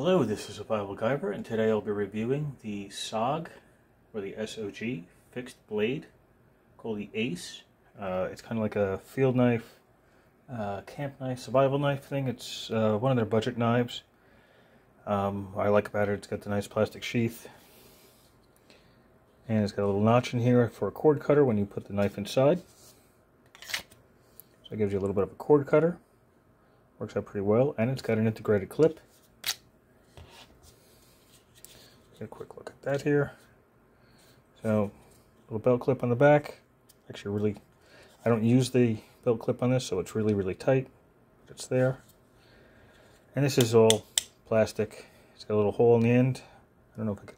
Hello, this is Survival-gyver, and today I'll be reviewing the SOG, or the SOG, fixed blade, called the ACE. Uh, it's kind of like a field knife, uh, camp knife, survival knife thing. It's uh, one of their budget knives. Um, I like about it, it's got the nice plastic sheath, and it's got a little notch in here for a cord cutter when you put the knife inside. So it gives you a little bit of a cord cutter. Works out pretty well, and it's got an integrated clip. Get a quick look at that here. So, little belt clip on the back. Actually, really, I don't use the belt clip on this, so it's really, really tight. But it's there. And this is all plastic. It's got a little hole in the end. I don't know if I could.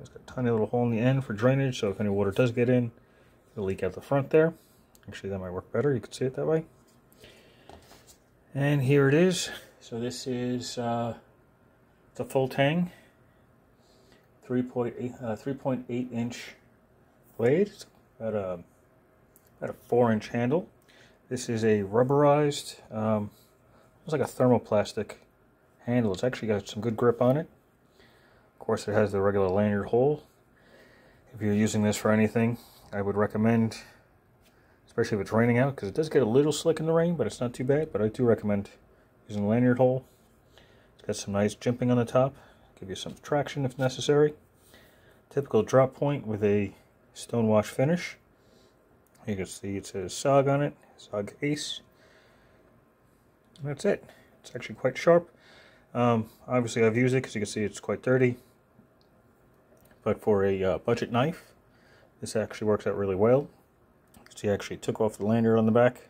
It's got a tiny little hole in the end for drainage, so if any water does get in, it'll leak out the front there. Actually, that might work better. You can see it that way. And here it is. So this is uh, the full tang, 3.8 uh, 3.8 inch blade. It's about a about a four inch handle. This is a rubberized, um, it's like a thermoplastic handle. It's actually got some good grip on it. Of course, it has the regular lanyard hole. If you're using this for anything, I would recommend, especially if it's raining out, because it does get a little slick in the rain, but it's not too bad. But I do recommend using the lanyard hole. Got some nice jimping on the top. Give you some traction if necessary. Typical drop point with a stonewash finish. You can see it says SOG on it. SOG Ace. And that's it. It's actually quite sharp. Um, obviously I've used it because you can see it's quite dirty. But for a uh, budget knife, this actually works out really well. See, I actually took off the lanyard on the back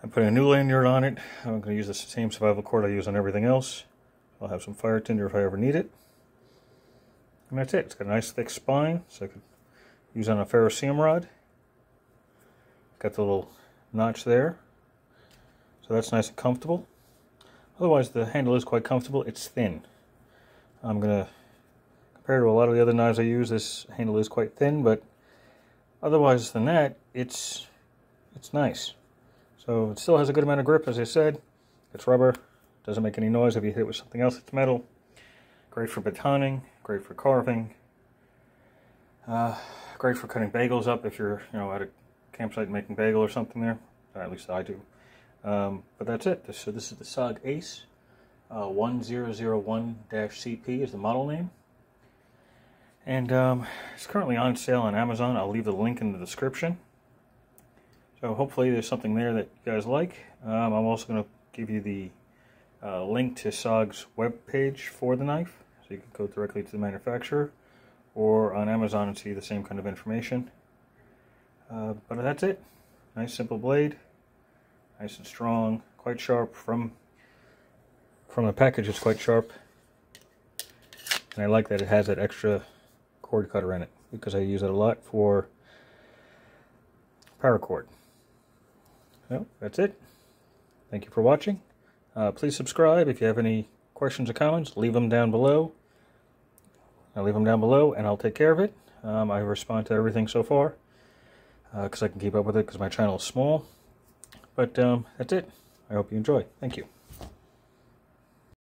I'm putting a new lanyard on it. I'm going to use the same survival cord I use on everything else. I'll have some fire tinder if I ever need it. And that's it. It's got a nice thick spine, so I could use on a ferrocerium rod. Got the little notch there. So that's nice and comfortable. Otherwise, the handle is quite comfortable. It's thin. I'm going to, compared to a lot of the other knives I use, this handle is quite thin, but otherwise than that, it's, it's nice. So it still has a good amount of grip, as I said. It's rubber, doesn't make any noise if you hit it with something else It's metal. Great for batoning, great for carving. Uh, great for cutting bagels up if you're, you know, at a campsite making bagel or something there. Or at least I do. Um, but that's it. So this is the SOG Ace. Uh, 1001-CP is the model name. And um, it's currently on sale on Amazon. I'll leave the link in the description. So hopefully there's something there that you guys like. Um, I'm also going to give you the uh, link to SOG's webpage for the knife. So you can go directly to the manufacturer or on Amazon and see the same kind of information. Uh, but that's it. Nice simple blade. Nice and strong. Quite sharp from from the package it's quite sharp. And I like that it has that extra cord cutter in it because I use it a lot for paracord. Well, that's it. Thank you for watching. Uh, please subscribe. If you have any questions or comments, leave them down below. I'll leave them down below, and I'll take care of it. Um, I respond to everything so far, because uh, I can keep up with it because my channel is small. But um, that's it. I hope you enjoy. Thank you.